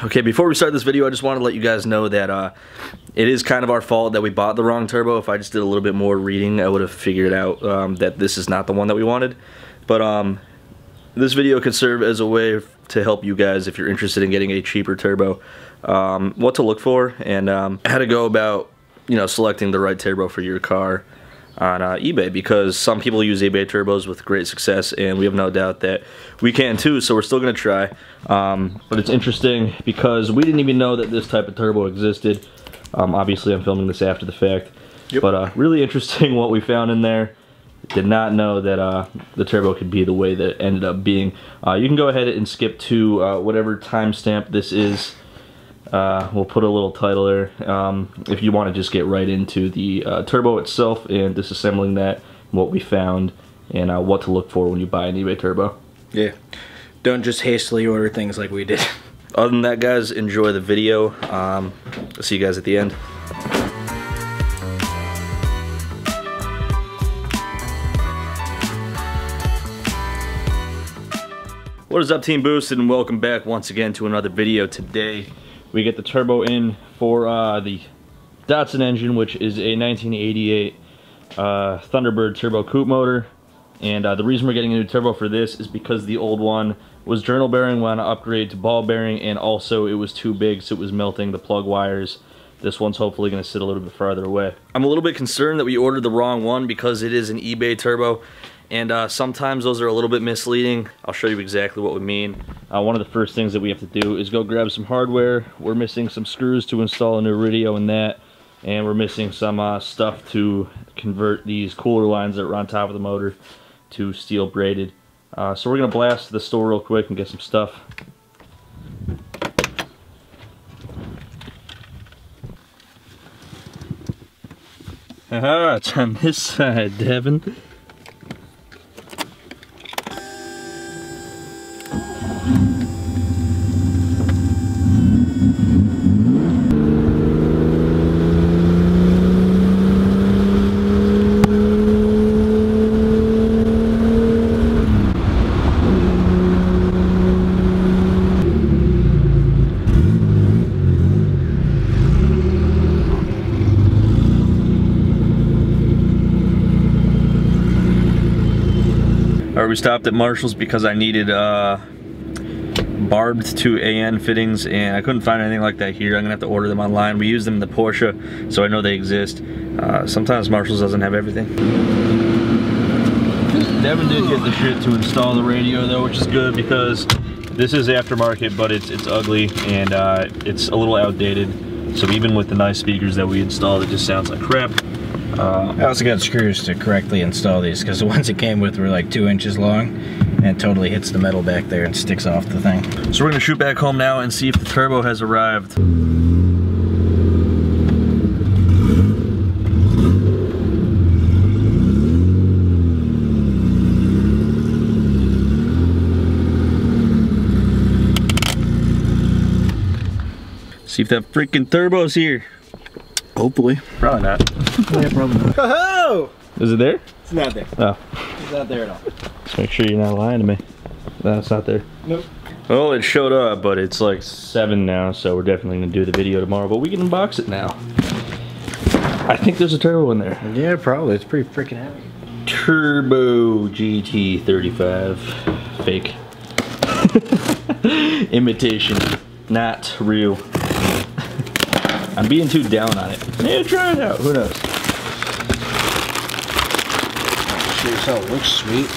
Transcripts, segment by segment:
Okay, before we start this video, I just want to let you guys know that uh, it is kind of our fault that we bought the wrong turbo. If I just did a little bit more reading, I would have figured out um, that this is not the one that we wanted. But um, this video could serve as a way to help you guys if you're interested in getting a cheaper turbo, um, what to look for, and um, how to go about, you know, selecting the right turbo for your car on uh, eBay because some people use eBay turbos with great success and we have no doubt that we can too so we're still gonna try. Um, but it's interesting because we didn't even know that this type of turbo existed. Um, obviously I'm filming this after the fact yep. but uh, really interesting what we found in there. Did not know that uh, the turbo could be the way that it ended up being. Uh, you can go ahead and skip to uh, whatever timestamp this is uh, we'll put a little title there um, if you want to just get right into the uh, turbo itself and disassembling that, what we found, and uh, what to look for when you buy an eBay turbo. Yeah, don't just hastily order things like we did. Other than that, guys, enjoy the video. Um, I'll see you guys at the end. What is up Team Boosted and welcome back once again to another video today we get the turbo in for uh, the Datsun engine, which is a 1988 uh, Thunderbird turbo coupe motor. And uh, the reason we're getting a new turbo for this is because the old one was journal bearing, when I upgrade to ball bearing, and also it was too big, so it was melting the plug wires. This one's hopefully going to sit a little bit farther away. I'm a little bit concerned that we ordered the wrong one because it is an eBay turbo and uh, sometimes those are a little bit misleading. I'll show you exactly what we mean. Uh, one of the first things that we have to do is go grab some hardware. We're missing some screws to install a new radio in that, and we're missing some uh, stuff to convert these cooler lines that are on top of the motor to steel braided. Uh, so we're gonna blast to the store real quick and get some stuff. Haha, it's on this side, Devin. We stopped at Marshall's because I needed uh, barbed to AN fittings and I couldn't find anything like that here. I'm gonna have to order them online. We use them in the Porsche, so I know they exist. Uh, sometimes Marshall's doesn't have everything. Devin did get the shit to install the radio though, which is good because this is aftermarket, but it's it's ugly and uh, it's a little outdated. So even with the nice speakers that we installed, it just sounds like crap. Uh, I also got screws to correctly install these because the ones it came with were like two inches long and totally hits the metal back there and sticks off the thing. So we're gonna shoot back home now and see if the turbo has arrived. See if that freaking turbo's here. Hopefully. Probably not. Yeah, probably not. Oh! Is it there? It's not there. Oh. It's not there at all. Just make sure you're not lying to me. That's not there. Nope. Well, it showed up, but it's like 7 now, so we're definitely going to do the video tomorrow. But we can unbox it now. I think there's a turbo in there. Yeah, probably. It's pretty freaking heavy. Turbo GT35. Fake. Imitation. Not real. I'm being too down on it. Maybe try it out. Who knows? Sure as hell looks sweet.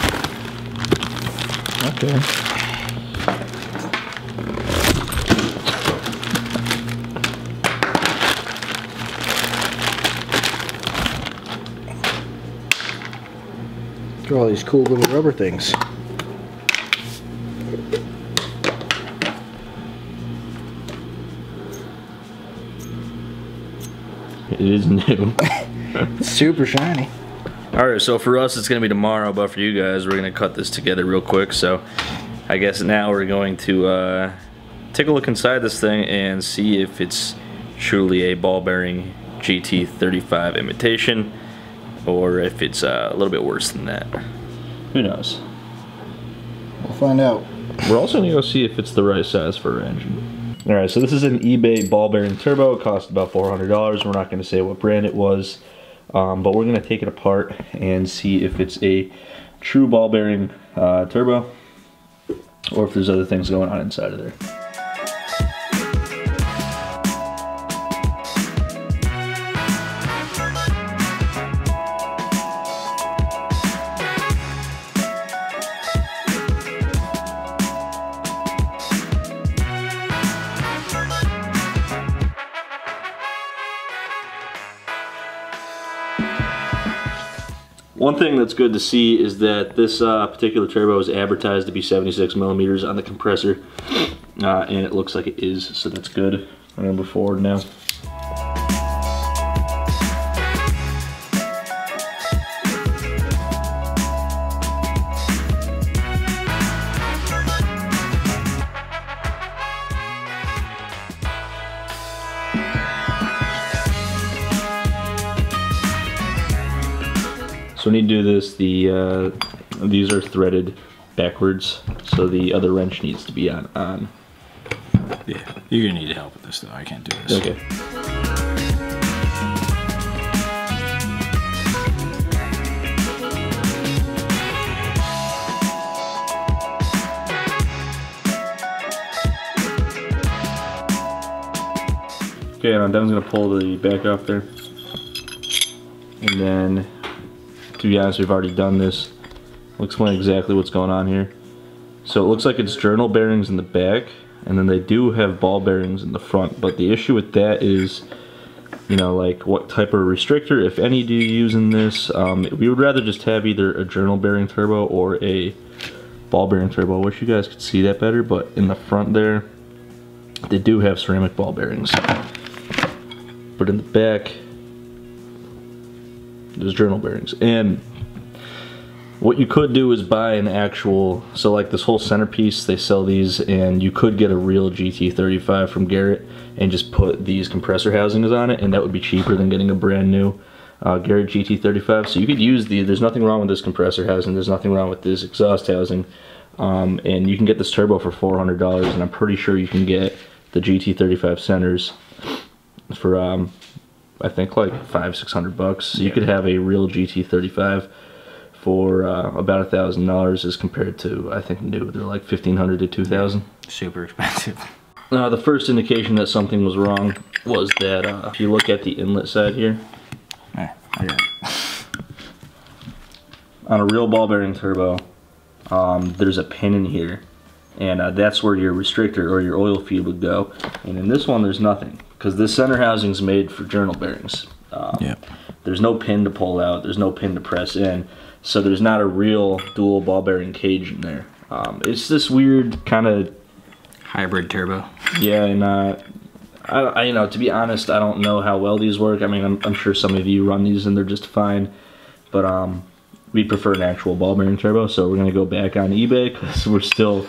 Okay. Look at all these cool little rubber things. It is new. Super shiny. Alright, so for us it's going to be tomorrow, but for you guys we're going to cut this together real quick. So I guess now we're going to uh, take a look inside this thing and see if it's truly a ball bearing GT35 imitation or if it's uh, a little bit worse than that. Who knows? We'll find out. We're also going to go see if it's the right size for our engine. All right, so this is an eBay ball bearing turbo. It cost about $400. We're not going to say what brand it was, um, but we're going to take it apart and see if it's a true ball bearing uh, turbo or if there's other things going on inside of there. One thing that's good to see is that this uh, particular turbo is advertised to be 76 millimeters on the compressor, uh, and it looks like it is, so that's good. I'm gonna move forward now. So when you do this, the uh, these are threaded backwards, so the other wrench needs to be on. on. Yeah, you're gonna need help with this though. I can't do this. Okay. Okay, now Devin's gonna pull the back off there. And then to be honest, we've already done this. I'll explain exactly what's going on here. So it looks like it's journal bearings in the back, and then they do have ball bearings in the front, but the issue with that is, you know, like what type of restrictor, if any, do you use in this? Um, we would rather just have either a journal bearing turbo or a ball bearing turbo. I wish you guys could see that better, but in the front there, they do have ceramic ball bearings. But in the back, there's journal bearings. And what you could do is buy an actual, so like this whole centerpiece, they sell these and you could get a real GT35 from Garrett and just put these compressor housings on it and that would be cheaper than getting a brand new uh, Garrett GT35. So you could use the, there's nothing wrong with this compressor housing, there's nothing wrong with this exhaust housing. Um, and you can get this turbo for $400 and I'm pretty sure you can get the GT35 centers for um, I think like five, six hundred bucks. Yeah. you could have a real GT35 for uh, about a thousand dollars as compared to I think new they're like fifteen hundred to two thousand. Super expensive. Now the first indication that something was wrong was that uh, if you look at the inlet side here. Eh, on a real ball bearing turbo, um, there's a pin in here and uh, that's where your restrictor or your oil feed would go. And in this one, there's nothing because this center housing is made for journal bearings. Um, yeah. There's no pin to pull out. There's no pin to press in. So there's not a real dual ball bearing cage in there. Um, it's this weird kind of hybrid turbo. Yeah, and uh, I, I, you know, to be honest, I don't know how well these work. I mean, I'm, I'm sure some of you run these and they're just fine, but um, we prefer an actual ball bearing turbo. So we're gonna go back on eBay because we're still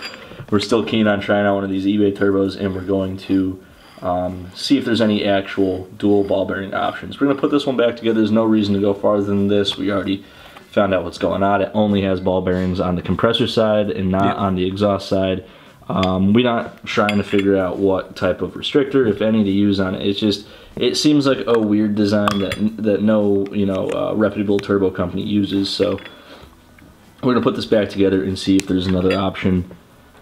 we're still keen on trying out one of these eBay turbos and we're going to um, see if there's any actual dual ball bearing options. We're going to put this one back together. There's no reason to go farther than this. We already found out what's going on. It only has ball bearings on the compressor side and not yeah. on the exhaust side. Um, we're not trying to figure out what type of restrictor, if any, to use on it. It's just, it seems like a weird design that that no, you know, uh, reputable turbo company uses. So we're gonna put this back together and see if there's another option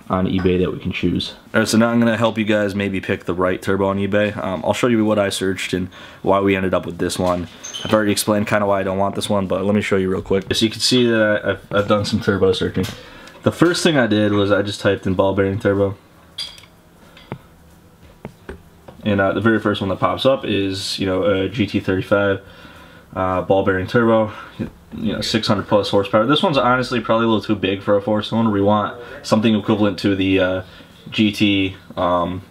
on eBay that we can choose. All right, so now I'm gonna help you guys maybe pick the right turbo on eBay. Um, I'll show you what I searched and why we ended up with this one. I've already explained kind of why I don't want this one, but let me show you real quick. So you can see that I've, I've done some turbo searching. The first thing I did was I just typed in ball bearing turbo. And uh, the very first one that pops up is, you know, a GT35 uh, ball bearing turbo you know 600 plus horsepower. This one's honestly probably a little too big for a four cylinder. We want something equivalent to the uh, GT um,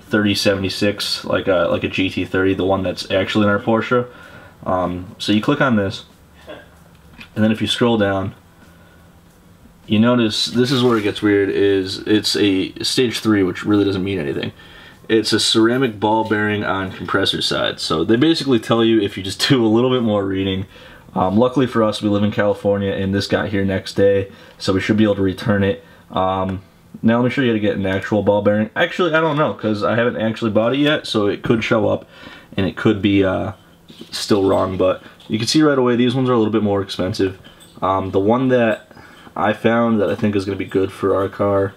3076 like a like a GT30 the one that's actually in our Porsche. Um, so you click on this and then if you scroll down you notice this is where it gets weird is it's a stage 3 which really doesn't mean anything it's a ceramic ball bearing on compressor side so they basically tell you if you just do a little bit more reading um, luckily for us, we live in California and this got here next day, so we should be able to return it. Um, Now let me show you how to get an actual ball bearing. Actually, I don't know because I haven't actually bought it yet, so it could show up and it could be uh, still wrong. But you can see right away these ones are a little bit more expensive. Um, the one that I found that I think is going to be good for our car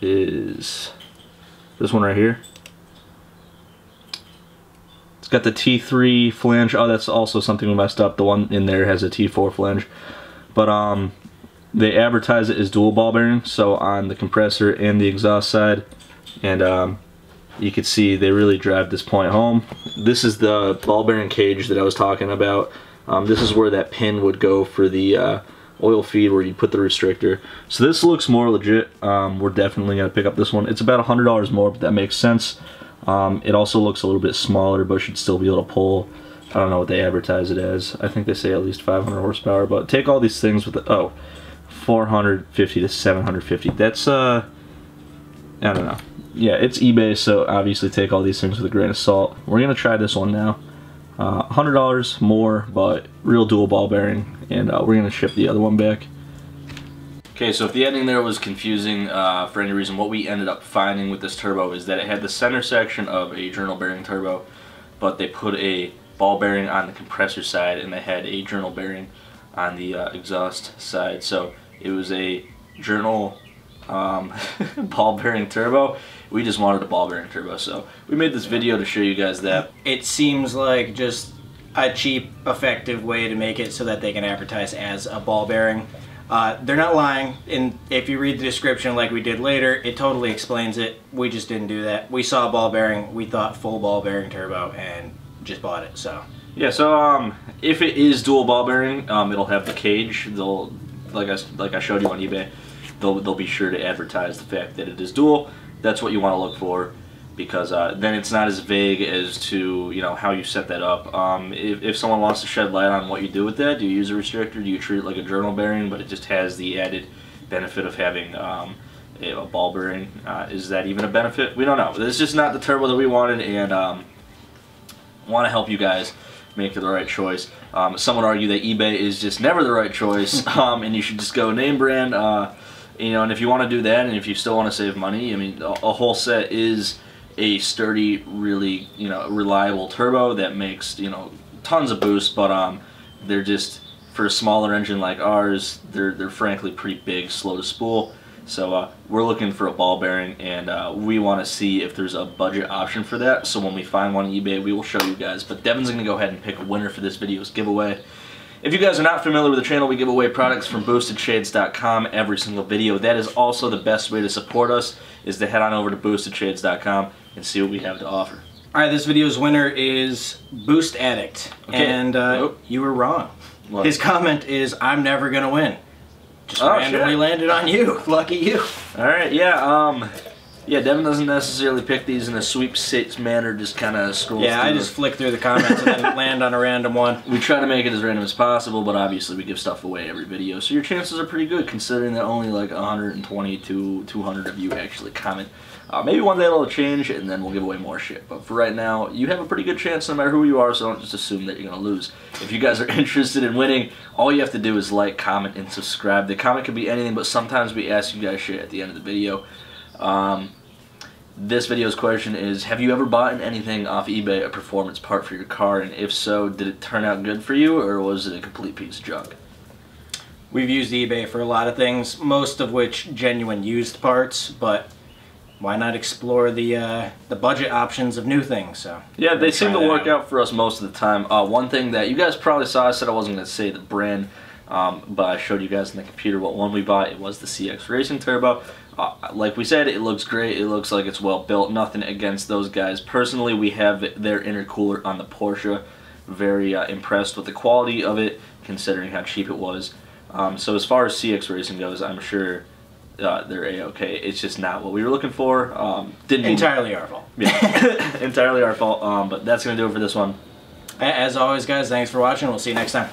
is this one right here. It's got the T3 flange. Oh, that's also something we messed up. The one in there has a T4 flange. But um, they advertise it as dual ball bearing, so on the compressor and the exhaust side. And um, you can see they really drive this point home. This is the ball bearing cage that I was talking about. Um, this is where that pin would go for the uh, oil feed where you put the restrictor. So this looks more legit. Um, we're definitely going to pick up this one. It's about $100 more, but that makes sense. Um, it also looks a little bit smaller, but should still be able to pull. I don't know what they advertise it as. I think they say at least 500 horsepower, but take all these things with the, oh, 450 to 750. That's, uh, I don't know. Yeah, it's eBay, so obviously take all these things with a grain of salt. We're going to try this one now. Uh, $100 more, but real dual ball bearing, and uh, we're going to ship the other one back. Okay, so if the ending there was confusing uh, for any reason, what we ended up finding with this turbo is that it had the center section of a journal bearing turbo, but they put a ball bearing on the compressor side, and they had a journal bearing on the uh, exhaust side. So it was a journal um, ball bearing turbo. We just wanted a ball bearing turbo, so we made this video to show you guys that. It seems like just a cheap, effective way to make it so that they can advertise as a ball bearing. Uh, they're not lying, and if you read the description like we did later, it totally explains it. We just didn't do that. We saw a ball bearing, we thought full ball bearing turbo, and just bought it, so. Yeah, so um, if it is dual ball bearing, um, it'll have the cage. They'll, like I, like I showed you on eBay, they'll, they'll be sure to advertise the fact that it is dual. That's what you want to look for because uh, then it's not as vague as to you know how you set that up. Um, if, if someone wants to shed light on what you do with that, do you use a restrictor? Do you treat it like a journal bearing, but it just has the added benefit of having um, a, ball bearing? Uh, is that even a benefit? We don't know. This is just not the turbo that we wanted, and um, want to help you guys make the right choice. Um, some would argue that eBay is just never the right choice, um, and you should just go name brand. Uh, you know, and if you want to do that, and if you still want to save money, I mean, a, Holset is a sturdy, really, you know, reliable turbo that makes, you know, tons of boost, but um, they're just, for a smaller engine like ours, they're, they're frankly pretty big, slow to spool. So uh, we're looking for a ball bearing and uh, we want to see if there's a budget option for that. So when we find one on eBay, we will show you guys. But Devin's going to go ahead and pick a winner for this video's giveaway. If you guys are not familiar with the channel, we give away products from boostedshades.com every single video. That is also the best way to support us, is to head on over to boostedshades.com and see what we have to offer. All right, this video's winner is Boost Addict. Okay. And uh, nope. you were wrong. What? His comment is, I'm never going to win. Just oh, randomly shit. landed on you. Lucky you. All right, yeah. Um, yeah, Devin doesn't necessarily pick these in a sweepstakes manner, just kind of scroll Yeah, I just flick through the comments and then land on a random one. We try to make it as random as possible, but obviously we give stuff away every video, so your chances are pretty good considering that only like 120 to 200 of you actually comment. Uh, maybe one day it'll change and then we'll give away more shit, but for right now, you have a pretty good chance no matter who you are, so don't just assume that you're going to lose. If you guys are interested in winning, all you have to do is like, comment, and subscribe. The comment could be anything, but sometimes we ask you guys shit at the end of the video. Um, this video's question is, have you ever bought anything off eBay, a performance part for your car, and if so, did it turn out good for you, or was it a complete piece of junk? We've used eBay for a lot of things, most of which genuine used parts, but why not explore the uh, the budget options of new things? So yeah, they seem to work out. out. for us most of the time. Uh, one thing that you guys probably saw, I said I wasn't going to say the brand, um, but I showed you guys in the computer what one we bought. It was the CX Racing Turbo. Uh, like we said, it looks great. It looks like it's well built. Nothing against those guys. Personally, we have their intercooler on the Porsche. Very uh, impressed with the quality of it, considering how cheap it was. Um, so as far as CX Racing goes, I'm sure uh, they're a-okay. It's just not what we were looking for. Um, didn't entirely our fault. Yeah, entirely our fault. Um, but that's gonna do it for this one. As always, guys, thanks for watching. We'll see you next time.